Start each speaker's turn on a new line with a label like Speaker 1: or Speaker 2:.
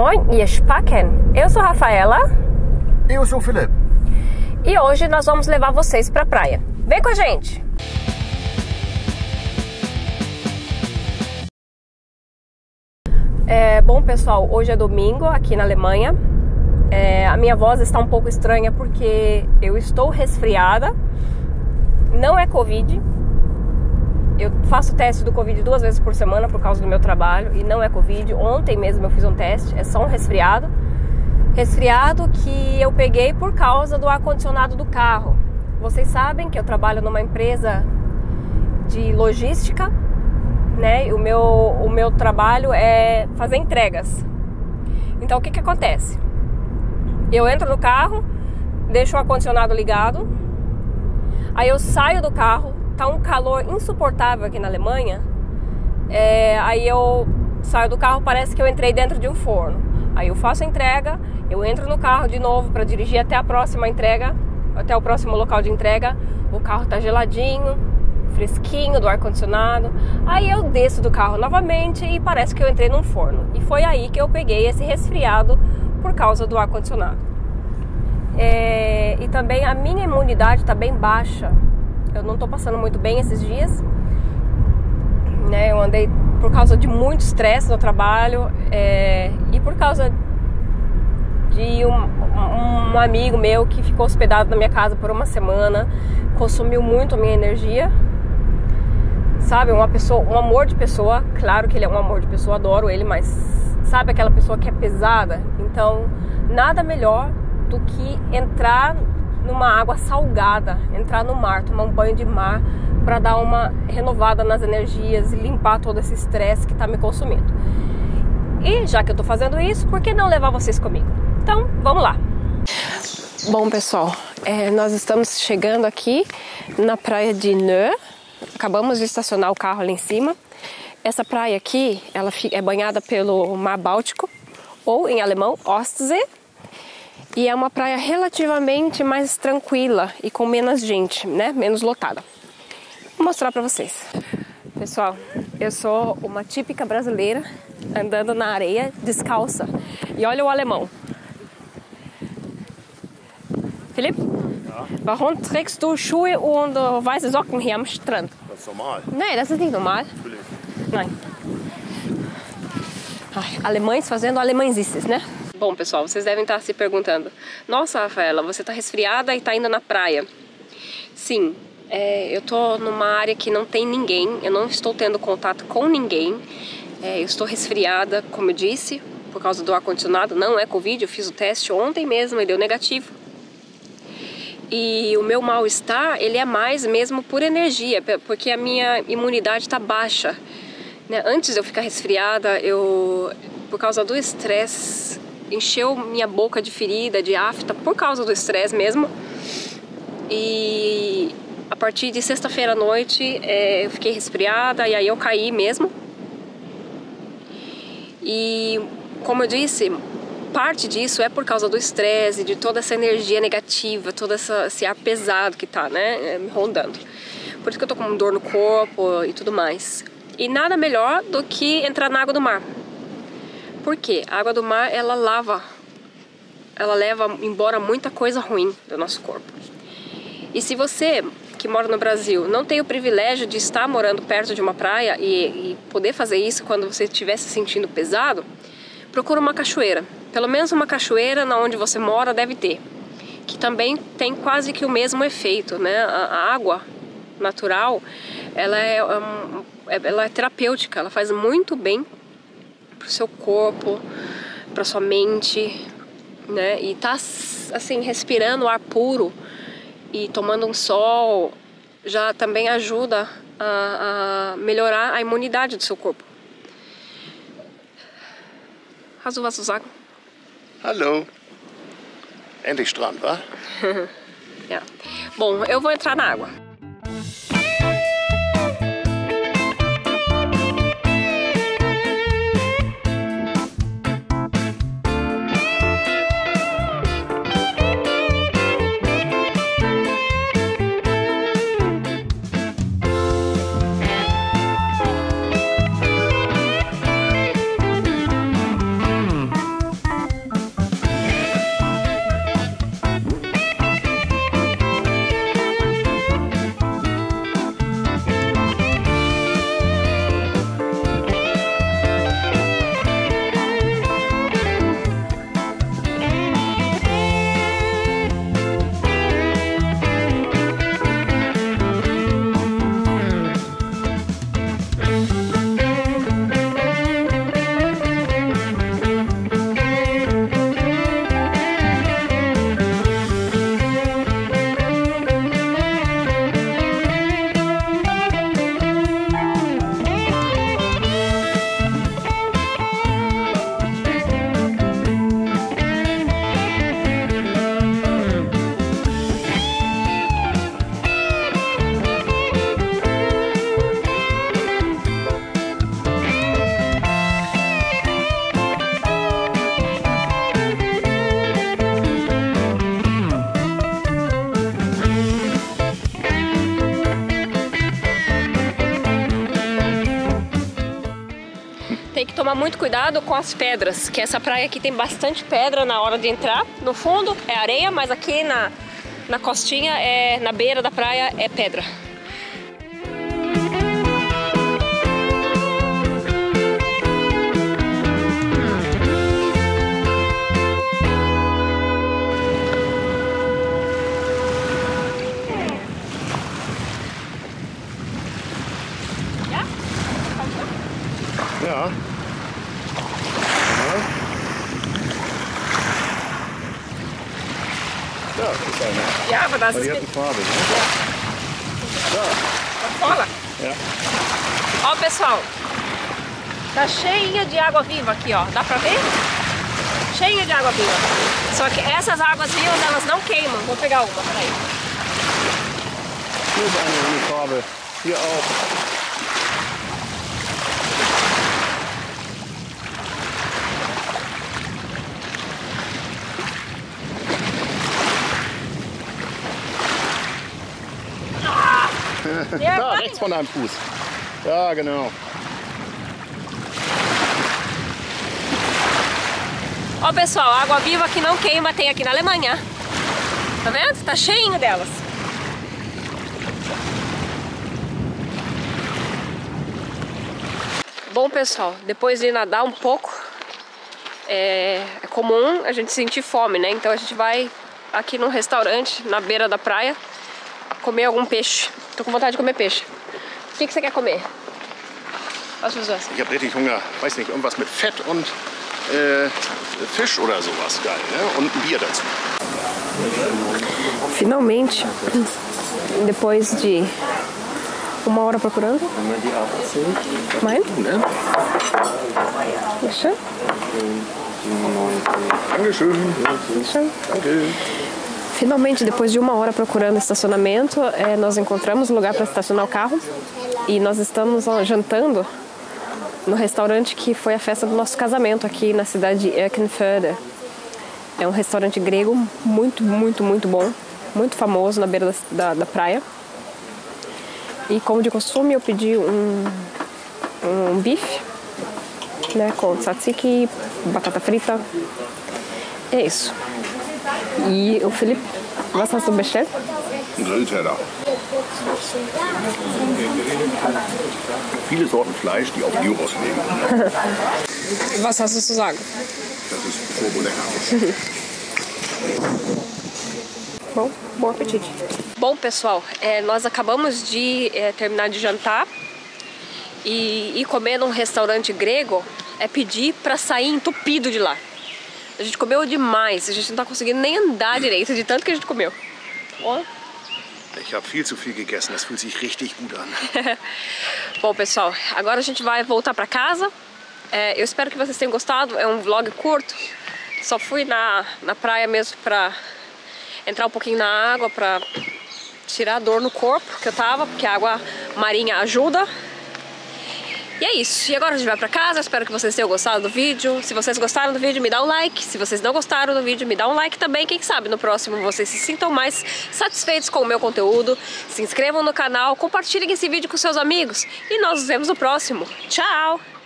Speaker 1: Moin, ihr Spacken! Eu sou Rafaela.
Speaker 2: Eu sou o Felipe.
Speaker 1: E hoje nós vamos levar vocês para a praia. Vem com a gente! É, bom, pessoal, hoje é domingo aqui na Alemanha. É, a minha voz está um pouco estranha porque eu estou resfriada. Não é Covid. Eu faço teste do Covid duas vezes por semana por causa do meu trabalho e não é Covid. Ontem mesmo eu fiz um teste, é só um resfriado. Resfriado que eu peguei por causa do ar-condicionado do carro. Vocês sabem que eu trabalho numa empresa de logística né? O meu, o meu trabalho é fazer entregas. Então o que, que acontece? Eu entro no carro, deixo o ar-condicionado ligado, aí eu saio do carro, tá um calor insuportável aqui na Alemanha. É, aí eu saio do carro, parece que eu entrei dentro de um forno. Aí eu faço a entrega, eu entro no carro de novo para dirigir até a próxima entrega, até o próximo local de entrega. O carro tá geladinho, fresquinho do ar condicionado. Aí eu desço do carro novamente e parece que eu entrei num forno. E foi aí que eu peguei esse resfriado por causa do ar condicionado. É, e também a minha imunidade está bem baixa. Eu não estou passando muito bem esses dias. Né? Eu andei por causa de muito estresse no trabalho é, e por causa de um, um, um amigo meu que ficou hospedado na minha casa por uma semana, consumiu muito a minha energia sabe? Uma pessoa, um amor de pessoa. Claro que ele é um amor de pessoa, adoro ele, mas sabe aquela pessoa que é pesada? Então, nada melhor do que entrar numa água salgada, entrar no mar, tomar um banho de mar para dar uma renovada nas energias e limpar todo esse estresse que está me consumindo. E já que eu estou fazendo isso, por que não levar vocês comigo? Então, vamos lá. Bom, pessoal, é, nós estamos chegando aqui na praia de Neu, Acabamos de estacionar o carro ali em cima. Essa praia aqui, ela é banhada pelo Mar Báltico, ou em alemão, Ostsee. E é uma praia relativamente mais tranquila e com menos gente, né? Menos lotada. Vou mostrar para vocês. Pessoal, eu sou uma típica brasileira andando na areia descalça. E olha o alemão. Felipe? Warum trägst du Schuhe und weiße Socken hier am Strand?
Speaker 2: Das ist normal.
Speaker 1: Nein, das ist nicht normal.
Speaker 2: Natürlich.
Speaker 1: Nein. Ai, alemães fazendo alemãesices, né? Bom, pessoal, vocês devem estar se perguntando: Nossa, Rafaela, você está resfriada e está indo na praia? Sim, é, eu estou numa área que não tem ninguém, eu não estou tendo contato com ninguém. É, eu estou resfriada, como eu disse, por causa do ar-condicionado. Não é Covid, eu fiz o teste ontem mesmo e deu negativo. E o meu mal-estar, ele é mais mesmo por energia, porque a minha imunidade está baixa. Né? Antes de eu ficar resfriada, eu, por causa do estresse, encheu minha boca de ferida, de afta, por causa do estresse mesmo. E a partir de sexta-feira à noite, é, eu fiquei resfriada e aí eu caí mesmo. E como eu disse, parte disso é por causa do estresse, de toda essa energia negativa, todo essa, esse ar pesado que tá, né, é, me rondando. Por isso que eu tô com dor no corpo e tudo mais. E nada melhor do que entrar na água do mar. Por quê? A água do mar, ela lava, ela leva embora muita coisa ruim do nosso corpo. E se você que mora no Brasil não tem o privilégio de estar morando perto de uma praia e, e poder fazer isso quando você estiver se sentindo pesado, procura uma cachoeira. Pelo menos uma cachoeira na onde você mora deve ter, que também tem quase que o mesmo efeito, né? A, água natural, ela é, ela é terapêutica, ela faz muito bem pro seu corpo, para sua mente, né? E tá assim respirando ar puro e tomando um sol já também ajuda a, a melhorar a imunidade do seu corpo. Hast du was zu sagen?
Speaker 2: Hallo. Endlich Strand, wa?
Speaker 1: ja. Bom, eu vou entrar na água. Muito cuidado com as pedras, que essa praia aqui tem bastante pedra na hora de entrar. No fundo é areia, mas aqui na, na costinha, é, na beira da praia, é pedra.
Speaker 2: Das hat eine Farbe, ne? Ja.
Speaker 1: Ó, pessoal, tá cheia de água viva aqui, ó. Dá pra ver? Cheia de água viva. Só que essas águas vivas, elas não queimam. Vou pegar uma, peraí.
Speaker 2: Hier ist eine Farbe. Hier auch.
Speaker 1: Ja,
Speaker 2: Da, rechts von deinem Fuß. Ja, genau.
Speaker 1: Ó, pessoal, água viva que não queima tem aqui na Alemanha. Tá vendo? Tá cheinho delas. Bom, pessoal, depois de nadar um pouco, é, é comum a gente sentir fome, né? Então a gente vai aqui num restaurante na beira da praia comer algum peixe. Tô com vontade de comer peixe. O que, que você quer comer? Was willst du essen?
Speaker 2: Ich habe richtig Hunger. Weiß nicht, irgendwas mit Fett und äh, Fisch oder sowas. Geil, ne? Und ein Bier dazu.
Speaker 1: Finalmente, depois de uma hora procurando. Mein? Deixa.
Speaker 2: Dankeschön.
Speaker 1: Deixa.
Speaker 2: Danke.
Speaker 1: Finalmente, depois de uma hora procurando estacionamento, eh, nós encontramos lugar para estacionar o carro e nós estamos jantando no restaurante que foi a festa do nosso casamento aqui na cidade de Erkenförde. É um restaurante grego muito, muito, muito bom, muito famoso na beira da, da, da praia. E como de costume, eu pedi um, um bife né, com tzatziki, batata frita. É isso. E o Felipe, was hast du bestellt?
Speaker 2: Ein Grillteller. Viele Sorten Fleisch, die auf Gyros legen.
Speaker 1: Was hast du zu sagen?
Speaker 2: Das ist turbo lecker.
Speaker 1: Bom, bom apetite. Bom, pessoal, é, nós acabamos de é, terminar de jantar e ir comer num restaurante grego é pedir pra sair entupido de lá. A gente comeu demais, a gente não tá conseguindo nem andar direito de tanto que a gente comeu. Ó.
Speaker 2: Ich habe viel zu viel gegessen. Das fühlt sich richtig gut an.
Speaker 1: Bom, pessoal, agora a gente vai voltar pra casa. É, eu espero que vocês tenham gostado. É um vlog curto. Só fui na, na praia mesmo pra entrar um pouquinho na água, pra tirar a dor no corpo que eu tava, porque a água marinha ajuda. E é isso. E agora a gente vai pra casa. Espero que vocês tenham gostado do vídeo. Se vocês gostaram do vídeo, me dá um like. Se vocês não gostaram do vídeo, me dá um like também. Quem sabe no próximo vocês se sintam mais satisfeitos com o meu conteúdo. Se inscrevam no canal, compartilhem esse vídeo com seus amigos. E nós nos vemos no próximo. Tchau!